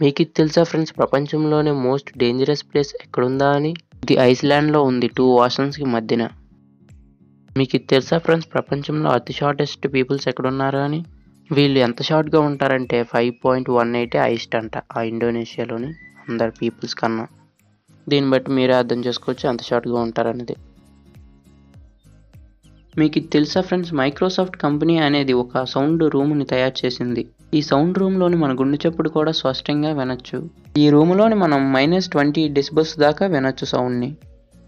మీకు ఇది తెలుసా ఫ్రెండ్స్ ప్రపంచంలోనే మోస్ట్ డేంజరస్ ప్లేస్ ఎక్కడుందా అని? ఇది ఐస్లాండ్లో ఉంది టూ ఓషన్స్కి మధ్యన. మీకు ఇది తెలుసా ఫ్రెండ్స్ ప్రపంచంలో అతి షార్టెస్ట్ పీపుల్స్ ఎక్కడున్నారు అని? వీళ్ళు ఎంత షార్ట్గా ఉంటారంటే ఫైవ్ పాయింట్ వన్ ఎయిటే హైస్ట్ అంట ఆ ఇండోనేషియాలోని అందరు పీపుల్స్ కన్నా. దీన్ని బట్టి మీరే అర్థం చేసుకోవచ్చు ఎంత షార్ట్గా ఉంటారనేది. మీకు ఇది తెలుసా ఫ్రెండ్స్? మైక్రోసాఫ్ట్ కంపెనీ అనేది ఒక సౌండ్ రూమ్ని తయారు చేసింది. ఈ సౌండ్ రూమ్లోని మన గుండె చప్పుడు కూడా స్పష్టంగా వినొచ్చు. ఈ రూమ్లోని మనం మైనస్ ట్వంటీ డిస్బస్ దాకా వినొచ్చు సౌండ్ని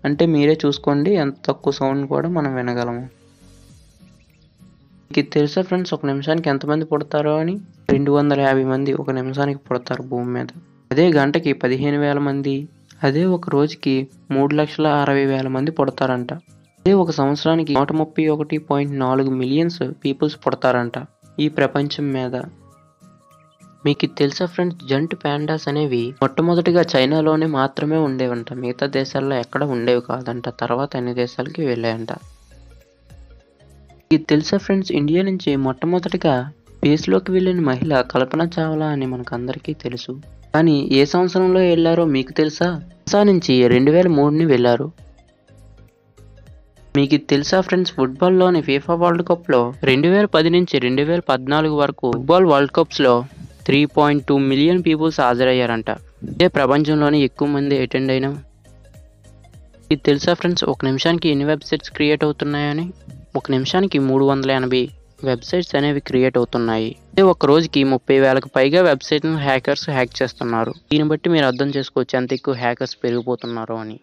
అంటే మీరే చూసుకోండి ఎంత తక్కువ సౌండ్ కూడా మనం వినగలము. మీకు తెలుసా ఫ్రెండ్స్? ఒక నిమిషానికి ఎంతమంది పుడతారో అని? రెండు వందల యాభై మంది ఒక నిమిషానికి పుడతారు భూమి మీద. అదే గంటకి పదిహేను వేల మంది. అదే ఒక రోజుకి మూడు లక్షల అరవై వేల మంది పుడతారంట. అదే ఒక సంవత్సరానికి నూట ముప్పై ఒకటి పాయింట్ నాలుగు మిలియన్స్ పీపుల్స్ పుడతారంట ఈ ప్రపంచం మీద. మీకు తెలుసా ఫ్రెండ్స్ జంట్ ప్యాండాస్ అనేవి మొట్టమొదటిగా చైనాలోనే మాత్రమే ఉండేవంట. మిగతా దేశాల్లో ఎక్కడ ఉండేవి కాదంట. తర్వాత అన్ని దేశాలకి వెళ్ళాయంట. ఇది తెలుసా ఫ్రెండ్స్ ఇండియా నుంచి మొట్టమొదటిగా స్పేస్లోకి వెళ్ళిన మహిళ కల్పన చావ్లా అని మనకు అందరికీ తెలుసు. కానీ ఏ సంవత్సరంలో వెళ్ళారో మీకు తెలుసా? నుంచి రెండు వేల మూడుని వెళ్ళారు. మీకు తెలుసా ఫ్రెండ్స్ ఫుట్బాల్లోని ఫీఫా వరల్డ్ కప్లో రెండు వేల పది నుంచి రెండు వేల పద్నాలుగు వరకు football world కప్స్లో three point two million peoples హాజరయ్యారంట. ఇదే ప్రపంచంలోనే ఎక్కువ మంది అటెండ్ అయినా. ఇది తెలుసా ఫ్రెండ్స్ ఒక నిమిషానికి ఎన్ని వెబ్సైట్స్ క్రియేట్ అవుతున్నాయని? ఒక నిమిషానికి మూడు వందల ఎనభై వెబ్సైట్స్ అనేవి క్రియేట్ అవుతున్నాయి. అదే ఒక రోజుకి ముప్పై వేలకు పైగా వెబ్సైట్ను హ్యాకర్స్ హ్యాక్ చేస్తున్నారు. దీన్ని బట్టి మీరు అర్థం చేసుకోవచ్చు ఎంత ఎక్కువ హ్యాకర్స్ పెరిగిపోతున్నారు అని.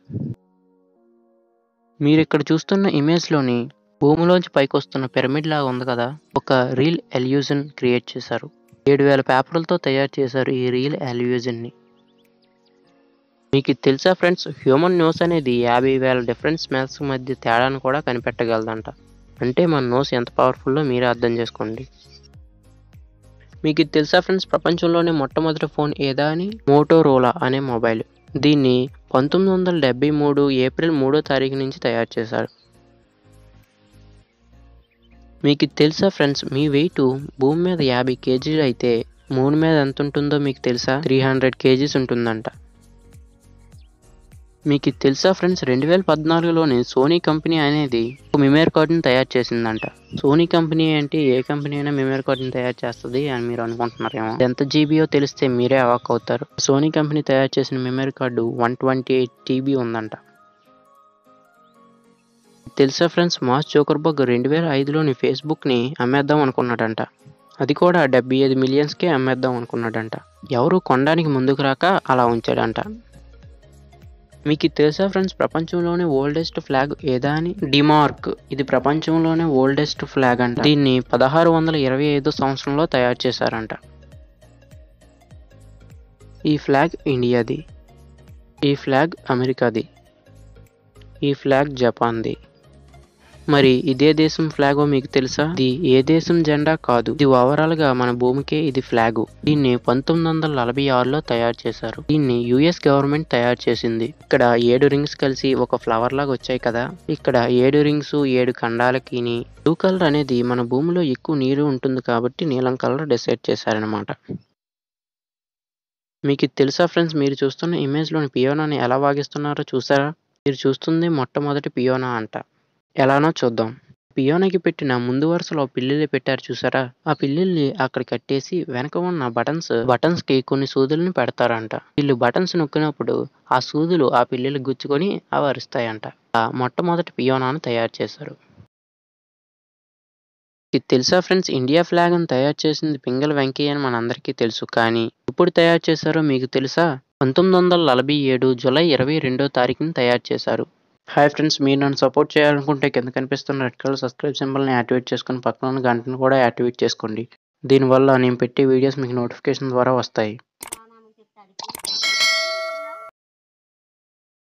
మీరు ఇక్కడ చూస్తున్న ఇమేజ్లోని భూమిలోంచి పైకి వస్తున్న పిరమిడ్ లాగా ఉంది కదా ఒక రీల్ ఎల్యూజన్ క్రియేట్ చేశారు. ఏడు వేల పేపర్లతో తయారు చేశారు ఈ రీల్ ఎల్యూజన్ని మీకు తెలుసా ఫ్రెండ్స్ హ్యూమన్ న్యూస్ అనేది యాభై వేల డిఫరెంట్ స్మెల్స్ మధ్య తేడాను కూడా కనిపెట్టగలదంట. అంటే మన నోస్ ఎంత పవర్ఫుల్లో మీరే అర్థం చేసుకోండి. మీకు తెలుసా ఫ్రెండ్స్ ప్రపంచంలోనే మొట్టమొదటి ఫోన్ ఏదా అని? మోటోరోలా అనే మొబైల్. దీన్ని పంతొమ్మిది వందల డెబ్బై మూడు ఏప్రిల్ మూడో తారీఖు నుంచి తయారు చేశారు. మీకు తెలుసా ఫ్రెండ్స్ మీ వెయిట్ భూమి మీద యాభై కేజీలు అయితే మూడు మీద ఎంత ఉంటుందో మీకు తెలుసా? త్రీ హండ్రెడ్ కేజీస్ ఉంటుందంట. మీకు తెలుసా ఫ్రెండ్స్? రెండు వేల పద్నాలుగులోనే సోనీ కంపెనీ అనేది ఒక మెమరీ కార్డుని తయారు చేసిందంట. సోనీ కంపెనీ అంటే ఏ కంపెనీ అయినా మెమరీ కార్డుని తయారు చేస్తుంది అని మీరు అనుకుంటున్నారేమో. ఎంత జీబీయో తెలిస్తే మీరే అవాక్ అవుతారు. సోనీ కంపెనీ తయారు చేసిన memory card one twenty eight TB ఉందంట. తెలుసా ఫ్రెండ్స్? మాస్ జోకర్బర్గ్ రెండు వేల ఐదులోని ఫేస్బుక్ని అమ్మేద్దాం అనుకున్నాడంట. అది కూడా డెబ్బై ఐదు మిలియన్స్కే అమ్మేద్దాం అనుకున్నాడంట. ఎవరు కొనడానికి ముందుకు రాక అలా ఉంచాడంట. మీకు తెలుసా ఫ్రెండ్స్? ప్రపంచంలోనే ఓల్డెస్ట్ ఫ్లాగ్ ఏదా అని? డిమార్క్ ఇది ప్రపంచంలోనే ఓల్డెస్ట్ ఫ్లాగ్ అంట. దీన్ని పదహారు వందల ఇరవై ఐదో సంవత్సరంలో తయారు చేశారంట. ఈ ఫ్లాగ్ ఇండియాది. ఈ ఫ్లాగ్ అమెరికాది. ఈ ఫ్లాగ్ జపాన్ది మరి ఇదే దేశం ఫ్లాగో మీకు తెలుసా? ఇది ఏ దేశం జెండా కాదు. ఇది ఓవరాల్గా మన భూమికే ఇది ఫ్లాగ్ దీన్ని పంతొమ్మిది వందల నలభై ఆరులో తయారు చేశారు. దీన్ని యుఎస్ గవర్నమెంట్ తయారు చేసింది. ఇక్కడ ఏడు రింగ్స్ కలిసి ఒక ఫ్లవర్ లాగా వచ్చాయి కదా. ఇక్కడ ఏడు రింగ్స్ ఏడు ఖండాలకి బ్లూ కలర్ అనేది మన భూమిలో ఎక్కువ నీరు ఉంటుంది కాబట్టి నీలం కలర్ డిసైడ్ చేశారనమాట మీకు తెలుసా ఫ్రెండ్స్? మీరు చూస్తున్న ఇమేజ్లోని పియోనాని ఎలా వాగిస్తున్నారో చూసారా? మీరు చూస్తుంది మొట్టమొదటి పియోనా అంట. ఎలానో చూద్దాం. పియోనాకి పెట్టిన ముందు వరుసలో పిల్లిలు పెట్టారు చూసారా? ఆ పిల్లిల్ని అక్కడ కట్టేసి వెనక ఉన్న బటన్స్ బటన్స్కి కొన్ని సూదులను పెడతారంట. వీళ్ళు బటన్స్ నొక్కినప్పుడు ఆ సూదులు ఆ పిల్లిలు గుచ్చుకొని అవి అరుస్తాయంట ఆ మొట్టమొదటి పియోనాను తయారు చేశారు. ఇది తెలుసా ఫ్రెండ్స్? ఇండియా ఫ్లాగ్ అని తయారు చేసింది పింగళ వెంకయ్య అని మనందరికీ తెలుసు. కానీ ఎప్పుడు తయారు చేశారో మీకు తెలుసా? పంతొమ్మిది వందల నలభై ఏడు జూలై ఇరవై రెండో తారీఖున తయారు చేశారు. హాయ్ ఫ్రెండ్స్ మీరు నన్ను సపోర్ట్ చేయాలనుకుంటే కింద కనిపిస్తున్న రెడ్ కలర్ సబ్స్క్రైబ్ సింబల్ని యాక్టివేట్ చేసుకుని పక్కన ఉన్న గంటను కూడా యాక్టివేట్ చేసుకోండి. దీనివల్ల నేను పెట్టే వీడియోస్ మీకు నోటిఫికేషన్ ద్వారా వస్తాయి.